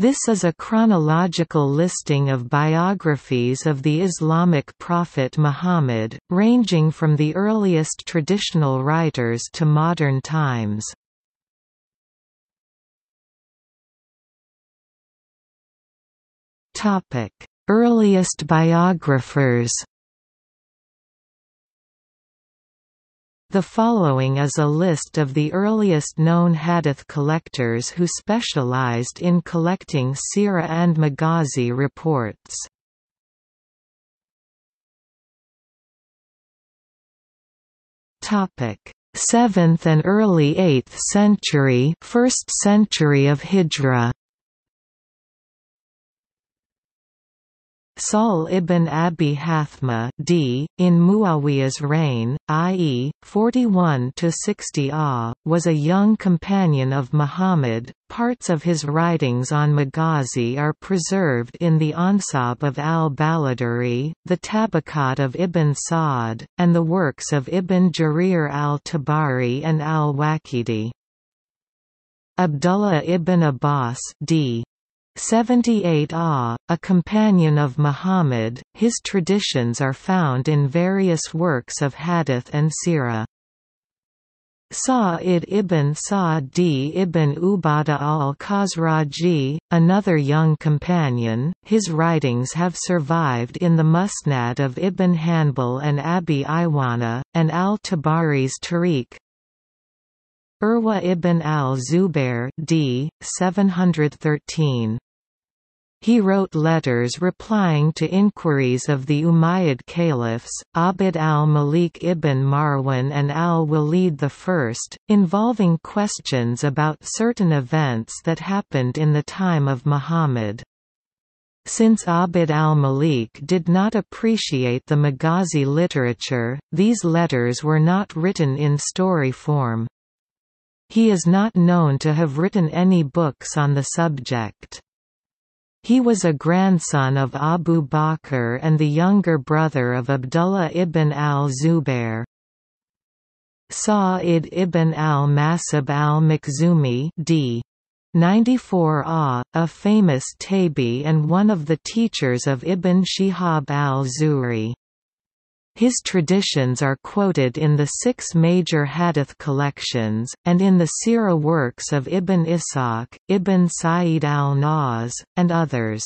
This is a chronological listing of biographies of the Islamic prophet Muhammad, ranging from the earliest traditional writers to modern times. Earliest biographers The following is a list of the earliest known hadith collectors who specialized in collecting Sira and Maghazi reports. Topic: 7th and early 8th century, 1st century of Hijra. Sahl ibn Abi Hathma d. in Muawiyah's reign, i.e., 41–60 AH, was a young companion of Muhammad. Parts of his writings on Maghazi are preserved in the Ansab of al-Baladhuri, the Tabaqat of Ibn Sa'd, and the works of Ibn Jarir al-Tabari and al-Waqidi. Abdullah ibn Abbas d. 78 Ah, a companion of Muhammad, his traditions are found in various works of hadith and sirah. Sa'id ibn Sa'di ibn Ubadah al-Khazraji, another young companion, his writings have survived in the Musnad of Ibn Hanbal and Abi Iwana, and al-Tabari's Tarikh. Urwa ibn al-Zubair d. 713. He wrote letters replying to inquiries of the Umayyad caliphs, Abd al-Malik ibn Marwan and al-Walid I, involving questions about certain events that happened in the time of Muhammad. Since Abd al-Malik did not appreciate the Maghazi literature, these letters were not written in story form. He is not known to have written any books on the subject. He was a grandson of Abu Bakr and the younger brother of Abdullah ibn al-Zubair. Sa'id ibn al-Masib al-Makhzumi d. 94 A, a famous tabi and one of the teachers of Ibn Shihab al-Zuhri. His traditions are quoted in the six major hadith collections, and in the Sira works of Ibn Ishaq, Ibn Sayyid al-Nas, and others.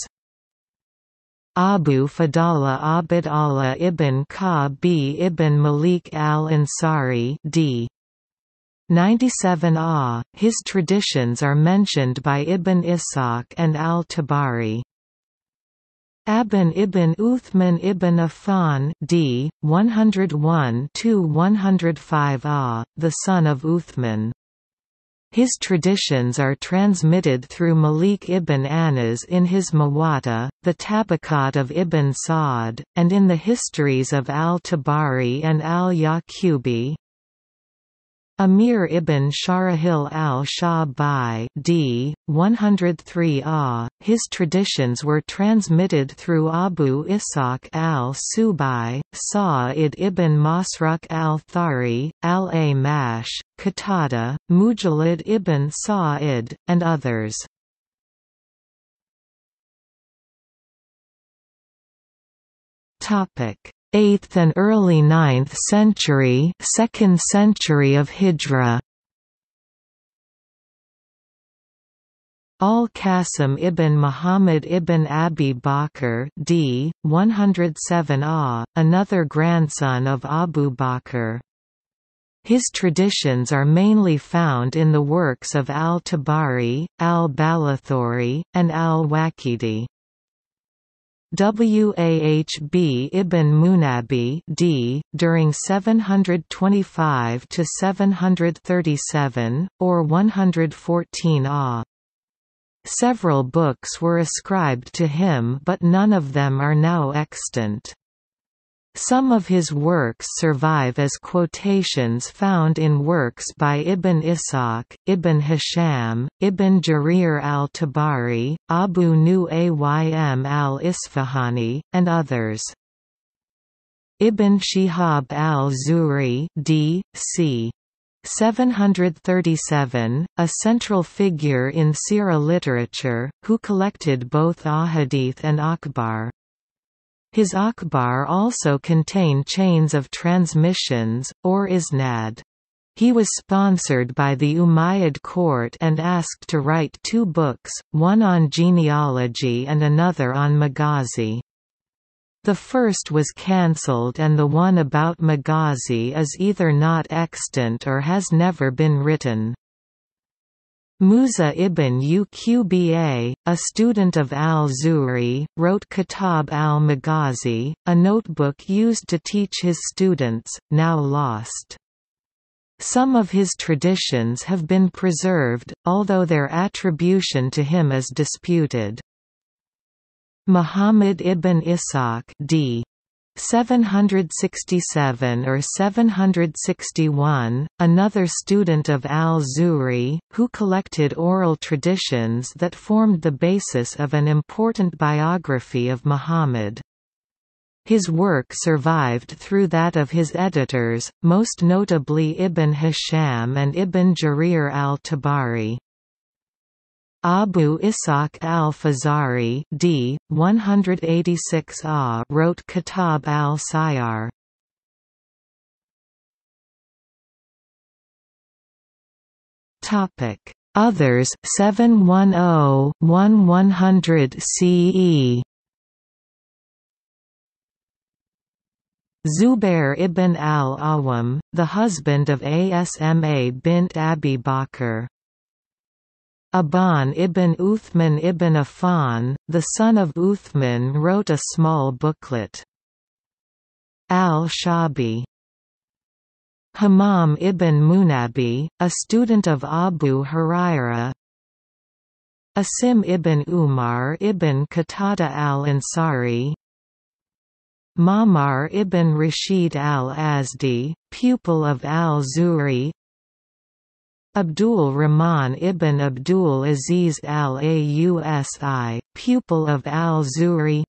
Abu Fadala Abd Allah ibn Ka'b ibn Malik al-Ansari d. 97 A, his traditions are mentioned by Ibn Ishaq and al-Tabari. Aban ibn Uthman ibn Affan d. 101–105 Ah, the son of Uthman. His traditions are transmitted through Malik ibn Anas in his Muwatta, the Tabaqat of Ibn Sa'd, and in the histories of al-Tabari and al-Yaqubi. Amir ibn Sharahil al-Shabai d. 103 Ah, his traditions were transmitted through Abu Ishaq al-Subai, Sa'id ibn Masruq al-Thawri, al-Amash, Qatada, Mujallid ibn Sa'id, and others. Topic 8th and early 9th century 2nd century of Hijra Al-Qasim ibn Muhammad ibn Abi Bakr d. 107 Ah, another grandson of Abu Bakr. His traditions are mainly found in the works of al-Tabari, al-Baladhuri, and al-Waqidi. Wahb ibn Munabbih d. during 725 to 737 or 114 Ah. Several books were ascribed to him but none of them are now extant. Some of his works survive as quotations found in works by Ibn Ishaq, Ibn Hisham, Ibn Jarir al-Tabari, Abu Nu'aym al-Isfahani, and others. Ibn Shihab al-Zuhri d. c. 737, a central figure in Sira literature, who collected both Ahadith and Akhbar. His akhbar also contain chains of transmissions, or isnad. He was sponsored by the Umayyad court and asked to write two books, one on genealogy and another on Maghazi. The first was cancelled and the one about Maghazi is either not extant or has never been written. Musa ibn Uqba, a student of al-Zuhri, wrote Kitab al-Maghazi, a notebook used to teach his students, now lost. Some of his traditions have been preserved, although their attribution to him is disputed. Muhammad ibn Ishaq d. 767 or 761, another student of al-Zuhri, who collected oral traditions that formed the basis of an important biography of Muhammad. His work survived through that of his editors, most notably Ibn Hisham and Ibn Jarir al-Tabari. Abu Ishaq al-Fazari d. 186 A wrote Kitab al-Siyar. Others 710-1100 CE Zubair ibn al-Awwam, the husband of Asma bint Abi Bakr. Aban ibn Uthman ibn Affan, the son of Uthman wrote a small booklet. Al-Shabi. Hammam ibn Munabbih, a student of Abu Huraira. Asim ibn Umar ibn Qatada al-Ansari. Ma'mar ibn Rashid al-Azdi, pupil of al-Zuhri Abdul Rahman ibn Abdul Aziz al-Ausi, pupil of al-Zuhri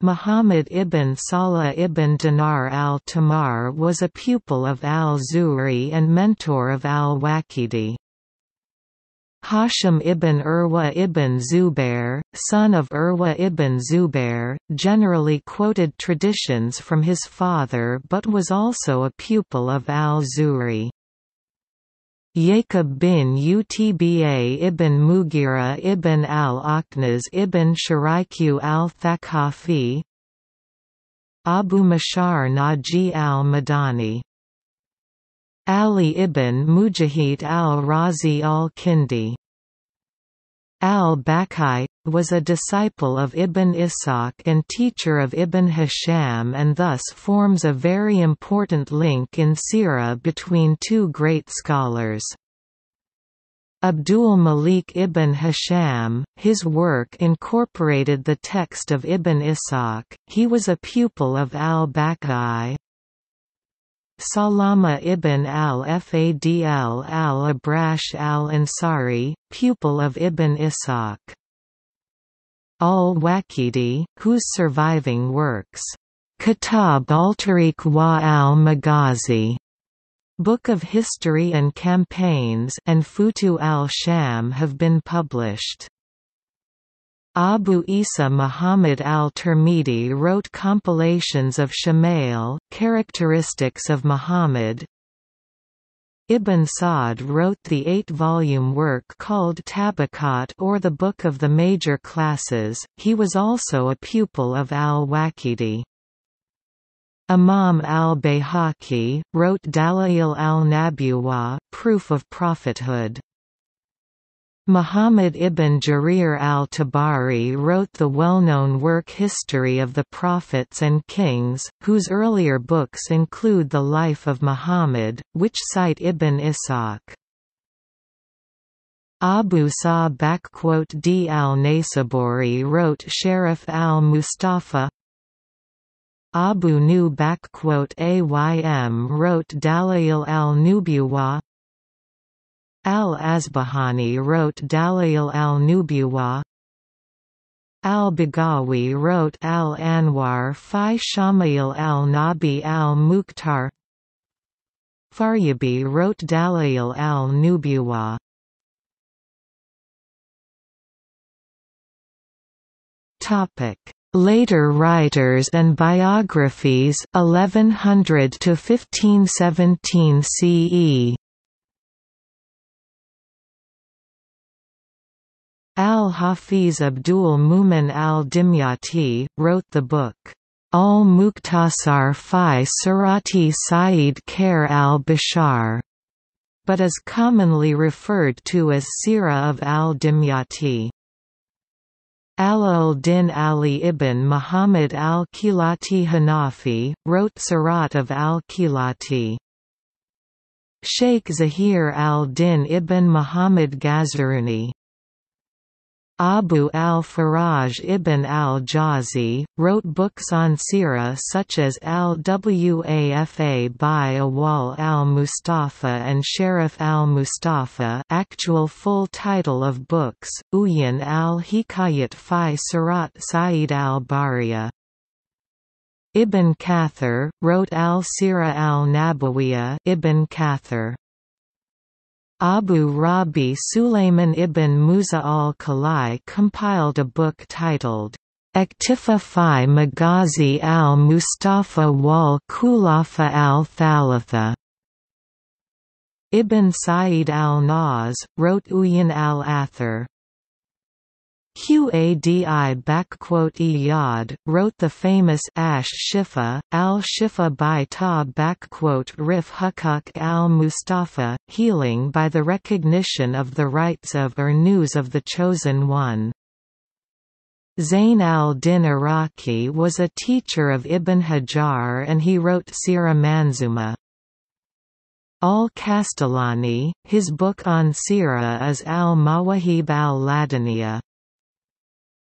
Muhammad ibn Salah ibn Dinar al-Tamar was a pupil of al-Zuhri and mentor of al-Waqidi. Hashim ibn Urwa ibn Zubair, son of Urwa ibn Zubair, generally quoted traditions from his father but was also a pupil of al-Zuhri. Yaqub bin Utba ibn Mughira ibn al-Akhnaz ibn Shariku al-Thaqafi Abu Mashar Naji al-Madani Ali ibn Mujahid al-Razi al-Kindi Al-Baqi, was a disciple of Ibn Ishaq and teacher of Ibn Hisham and thus forms a very important link in Sirah between two great scholars. Abdul Malik ibn Hisham, his work incorporated the text of Ibn Ishaq, he was a pupil of al-Baqi, Salama ibn al-Fadl al-Abrash al-Ansari, pupil of Ibn Ishaq. Al-Waqidi, whose surviving works, Kitab al-Tarikh wa al-Maghazi, Book of History and Campaigns and Futu al-Sham have been published. Abu Isa Muhammad al-Tirmidhi wrote compilations of Shamail, characteristics of Muhammad. Ibn Sa'd wrote the eight-volume work called Tabaqat or the Book of the Major Classes. He was also a pupil of al-Waqidi. Imam al-Bayhaqi, wrote Dalail al-Nabuwa, proof of prophethood. Muhammad ibn Jarir al-Tabari wrote the well-known work History of the Prophets and Kings, whose earlier books include the life of Muhammad, which cite Ibn Ishaq. Abu Sa d. al-Naysaburi wrote Sharif al-Mustafa. Abu Nu Aym wrote Dalail al-Nubuwa Al-Asbahani wrote Dalail al-Nubuwa. Al-Baghawi wrote Al-Anwar fi Shama'il al-Nabi al-Mukhtar. Faryabī wrote Dalail al-Nubuwah. Later writers and biographies 1100 to 1517 CE Al-Hafiz Abdul Mumin al-Dimyati, wrote the book, Al-Muqtasar fi Surati Sa'id Khair al-Bashar, but is commonly referred to as Sira of al-Dimyati. Al-ul-Din Ali ibn Muhammad al-Kilati Hanafi, wrote Sirat of al-Kilati. Sheikh Zahir al-Din ibn Muhammad Ghazaruni, Abu al-Faraj ibn al-Jawzi, wrote books on Sira such as al-Wafa by Awal al-Mustafa and Sharif al-Mustafa actual full title of books, Uyan al-Hikayat fi Surat Sa'id al-Bariya. Ibn Kathir, wrote al-Sira al-Nabawiyya Ibn Kathir. Abu Rabi Sulayman ibn Musa al-Kalai compiled a book titled, Iktifa fi Maghazi al-Mustafa wal Khulafa al-Thalatha. Ibn Sayyid al-Nas, wrote Uyan al-Athar, Qadi Iyad, wrote the famous Ash Shifa, al-Shifa by Ta Rif Hukuk al-Mustafa, healing by the recognition of the rights of or news of the Chosen One. Zayn al-Din Iraqi was a teacher of Ibn Hajar and he wrote Sira Manzuma. Al-Qastallani, his book on Sira is al-Mawahib al-Laduniya.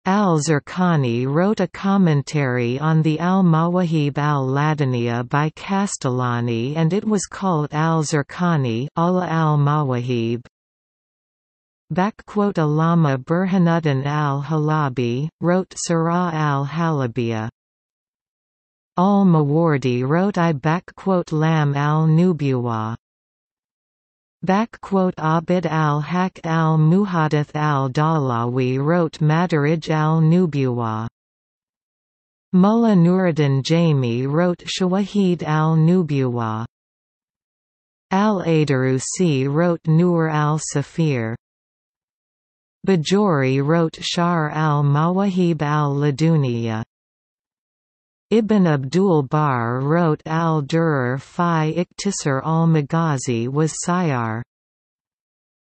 Al-Zurqani wrote a commentary on the Al-Mawahib al-Laduniya by Qastallani and it was called Al-Zurqani al-Mawahib. Alama Burhanuddin al-Halabi, wrote Surah al-Halabiya. Al-Mawardi wrote I Lam al-Nubuwah. Abid al-Haq al-Muhadith al-Dahlawi wrote Madarij al-Nubuwah. Mullah Nuruddin Jami wrote Shawahid al-Nubuwah. Al-Adarusi wrote Nur al-Safir. Bajori wrote Shar al-Mawahib al-Laduniya. Ibn Abdul Bar wrote al-Durar fi Iktisar al-Maghazi was Sayar.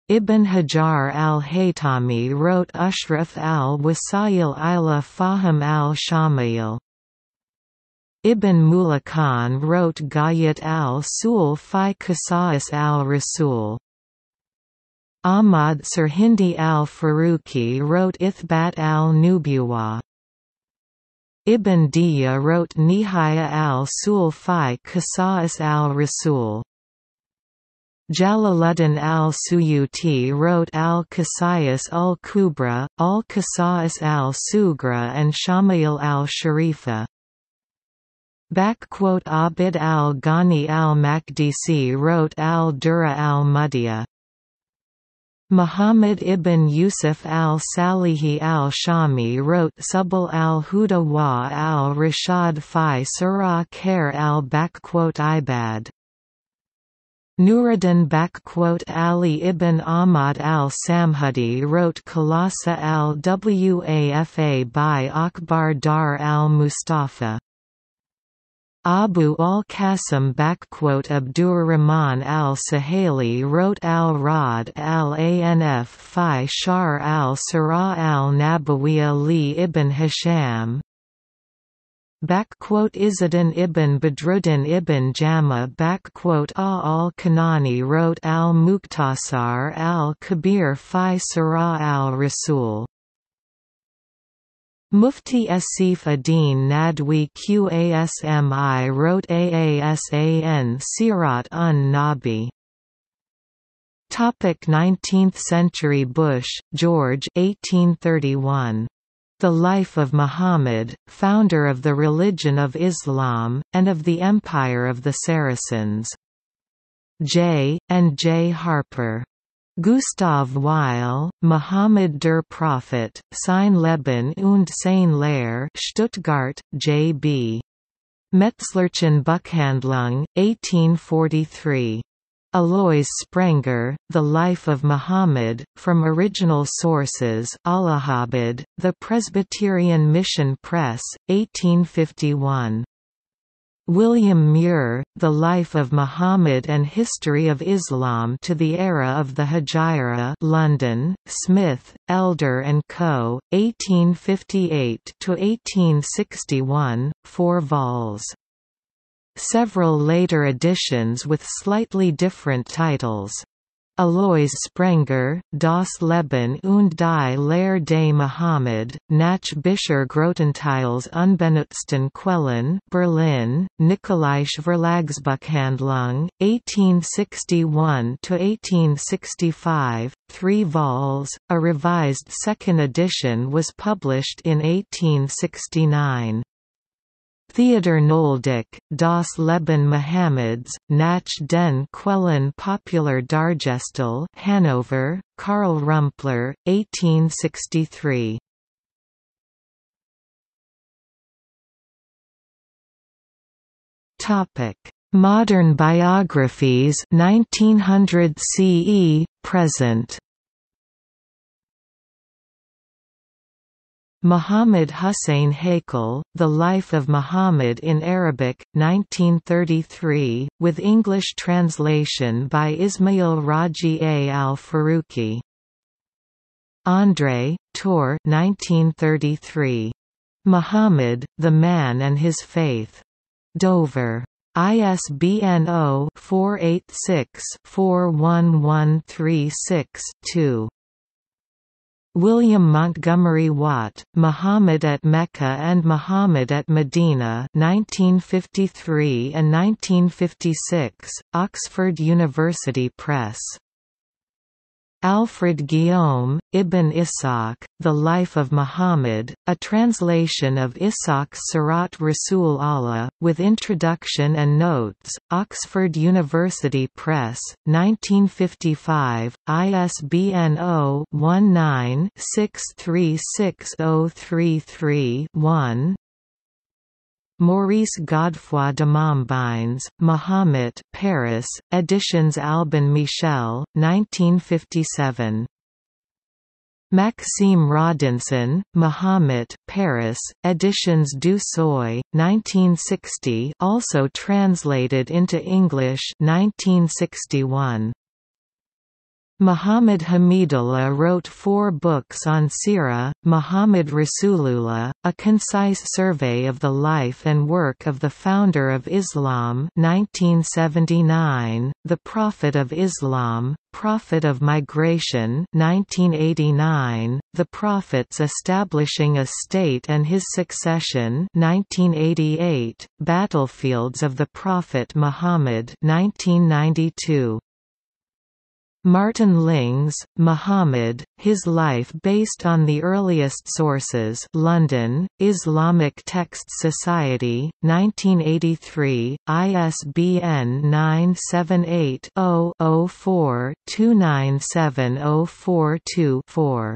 Ibn Hajar al-Haytami wrote Ashraf al-Wasayil ila Fahim al-Shamayil. Ibn Mulakan wrote Gayat al-Sul fi Qasa'is al-Rasul. Ahmad Sirhindi al-Faruqi wrote Ithbat al-Nubuwah. Ibn Diya wrote Nihaya al-Sul fi al-Rasul. Jalaluddin al-Suyuti wrote al-Qasa'is al-Kubra, al-Qasa'is al-Sugra and Shama'il al-Sharifa. Abid al-Ghani al-Makdisi wrote al-Dura al-Mudiya. Muhammad ibn Yusuf al-Salihi al-Shami wrote Subul al-Huda wa al-Rashad fi Surah Khair al-Ibad. Nuruddin Ali ibn Ahmad al-Samhudi wrote Kalasa al-Wafa by Akbar Dar al-Mustafa. Abu al-Qasim Abdur Rahman al-Sahali wrote al-Rad al-Anf fi Shar al-Sirah al-Nabawiyya li ibn Hisham. Izzuddin ibn Badruddin ibn Jama A al-Kanani wrote al-Muqtasar al-Kabir fi Sirah al-Rasul Mufti Asif Adin Nadwi Qasmi wrote Aasan Sirat un Nabi. Topic 19th century Bush, George 1831. The Life of Muhammad, founder of the religion of Islam, and of the Empire of the Saracens. J., and J. Harper. Gustav Weil, Mohammed der Prophet, sein Leben und sein Lehr Stuttgart, J.B. Metzler'schen Buchhandlung, 1843. Alois Sprenger, The Life of Muhammad, from original sources Allahabad, The Presbyterian Mission Press, 1851. William Muir, The Life of Muhammad and History of Islam to the Era of the Hijra London, Smith, Elder & Co., 1858–1861, 4 vols. Several later editions with slightly different titles. Alois Sprenger, Das Leben und die Lehre des Muhammad, nach Bisher Grotentiles unbenutzten Quellen Berlin, Nikolaische Verlagsbuchhandlung, 1861–1865, 3 vols, a revised second edition was published in 1869. Theodor Nöldeke, Das Leben Mohammeds, nach den Quellen Popular Dargestel Hanover, Karl Rumpler, 1863. Modern biographies 1900 CE, present Muhammad Hussein Haykal, The Life of Muhammad in Arabic, 1933, with English translation by Ismail Raji A. al-Faruqi. Andrae, Tor 1933. Muhammad, The Man and His Faith. Dover. ISBN 0-486-41136-2. William Montgomery Watt, Muhammad at Mecca and Muhammad at Medina 1953 and 1956, Oxford University Press. Alfred Guillaume, Ibn Ishaq, The Life of Muhammad, a translation of Ishaq's Sirat Rasul Allah, with introduction and notes, Oxford University Press, 1955, ISBN 0-19-636033-1 Maurice Gaudefroy-Demombynes, Mahomet Paris, Editions Albin Michel, 1957. Maxime Rodinson, Mahomet Paris, Editions du Seuil, 1960 also translated into English 1961. Muhammad Hamidullah wrote four books on Sirah, Muhammad Rasulullah, a concise survey of the life and work of the founder of Islam 1979, The Prophet of Islam, Prophet of Migration 1989, The Prophets Establishing a State and His Succession 1988, Battlefields of the Prophet Muhammad 1992. Martin Lings, Muhammad, His Life Based on the Earliest Sources London, Islamic Text Society, 1983, ISBN 978-0-04-297042-4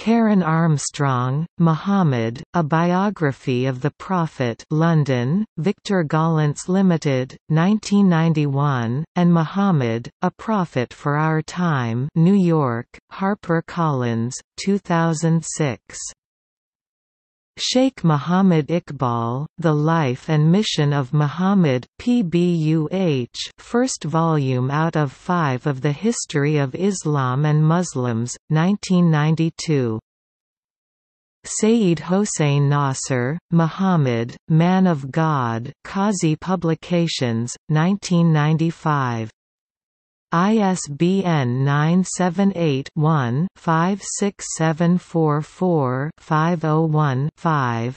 Karen Armstrong, Muhammad, A Biography of the Prophet London, Victor Gollancz Limited, 1991, and Muhammad, A Prophet for Our Time New York, Harper Collins, 2006. Sheikh Muhammad Iqbal, The Life and Mission of Muhammad PBUH first volume out of five of the History of Islam and Muslims, 1992. Sayyid Hossein Nasr, Muhammad, Man of God Kazi Publications, 1995. ISBN 978-1-56744-501-5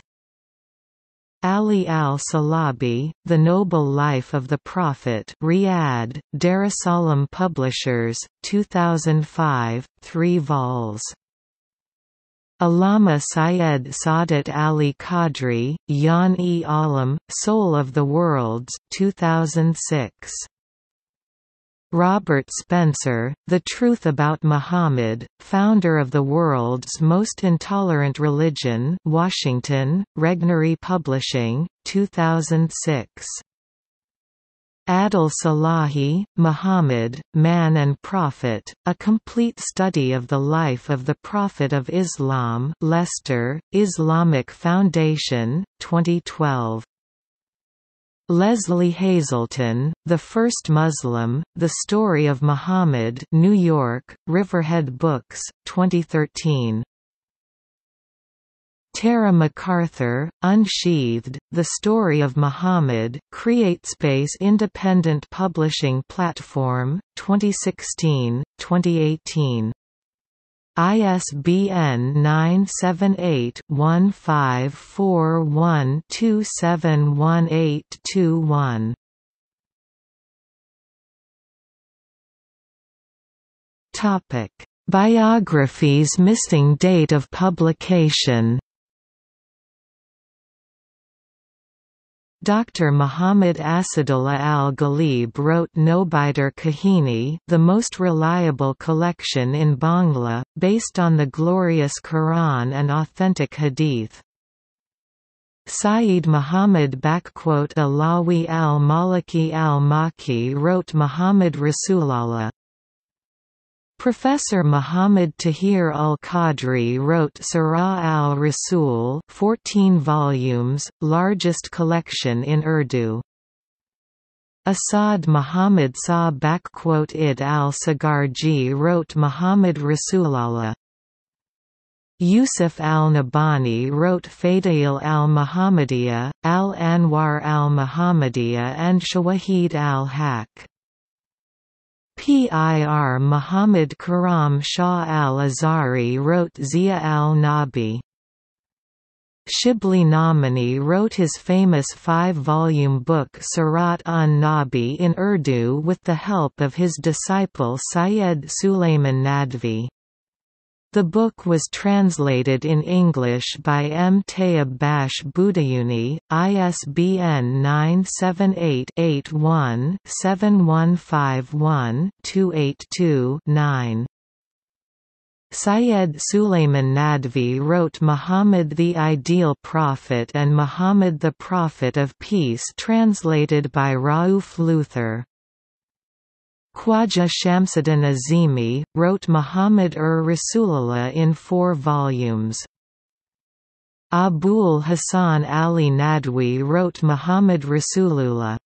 Ali al-Salabi, The Noble Life of the Prophet Riyadh, Darussalam Publishers, 2005, 3 vols. Allama Syed Saadat Ali Qadri, Yan-e Alam, Soul of the Worlds 2006. Robert Spencer, The Truth About Muhammad, founder of the world's most intolerant religion Washington, Regnery Publishing, 2006. Adil Salahi, Muhammad, Man and Prophet, A Complete Study of the Life of the Prophet of Islam Leicester, Islamic Foundation, 2012. Lesley Hazleton, The First Muslim, The Story of Muhammad New York, Riverhead Books, 2013. Tara MacArthur, Unsheathed, The Story of Muhammad CreateSpace Independent Publishing Platform, 2016, 2018 ISBN 978-1541271821. Topic: Biographies missing date of publication. Dr. Muhammad Asadullah al-Ghalib wrote Nobaitar Kahini the most reliable collection in Bangla, based on the glorious Quran and authentic hadith. Sayyid Muhammad Alawi al-Maliki al-Maki wrote Muhammad Rasulallah. Professor Muhammad Tahir al-Qadri wrote Sirah al-Rasul 14 volumes, largest collection in Urdu. Asad Muhammad Sa Id al-Sagarji wrote Muhammad Rasulallah. Yusuf al-Nabhani wrote Fadail al-Muhammadiyya, al-Anwar al-Muhammadiyya and Shawahid al-Haq. Pir Muhammad Karam Shah al-Azhari wrote Zia al-Nabi. Shibli Nomani wrote his famous five-volume book Sirat un-Nabi in Urdu with the help of his disciple Syed Sulayman Nadvi. The book was translated in English by M. Tayyib Bash Budayuni, ISBN 978-81-7151-282-9. Syed Sulayman Nadvi wrote Muhammad the Ideal Prophet and Muhammad the Prophet of Peace translated by Rauf Luther. Khwaja Shamsuddin Azimi, wrote Muhammad ur Rasulullah in four volumes. Abul Hasan Ali Nadwi wrote Muhammad Rasulullah.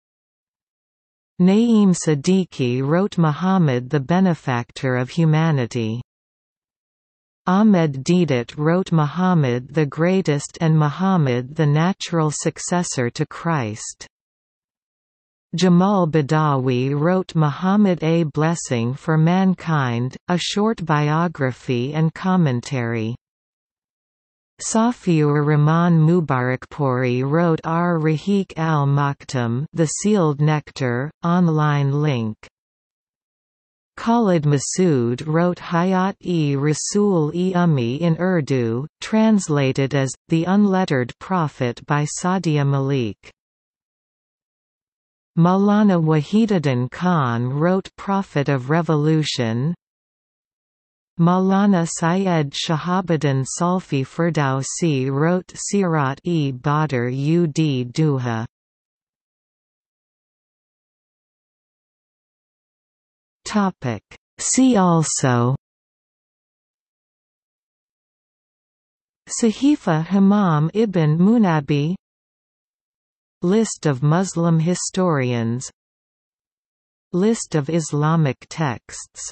Naim Siddiqui wrote Muhammad the Benefactor of Humanity. Ahmed Deedat wrote Muhammad the Greatest and Muhammad the Natural Successor to Christ. Jamal Badawi wrote Muhammad A Blessing for Mankind, a short biography and commentary. Safiur Rahman Mubarakpuri wrote Ar Rahiq al Maktum The Sealed Nectar, online link. Khalid Masood wrote Hayat-e Rasul-e Ummi in Urdu, translated as, The Unlettered Prophet by Sadia Malik. Maulana Wahiduddin Khan wrote Prophet of Revolution. Maulana Syed Shahabuddin Salfi Ferdowsi wrote Sirat-e Badr ud Duha. See also Sahifa Hamam ibn Munabbih List of Muslim historians. List of Islamic texts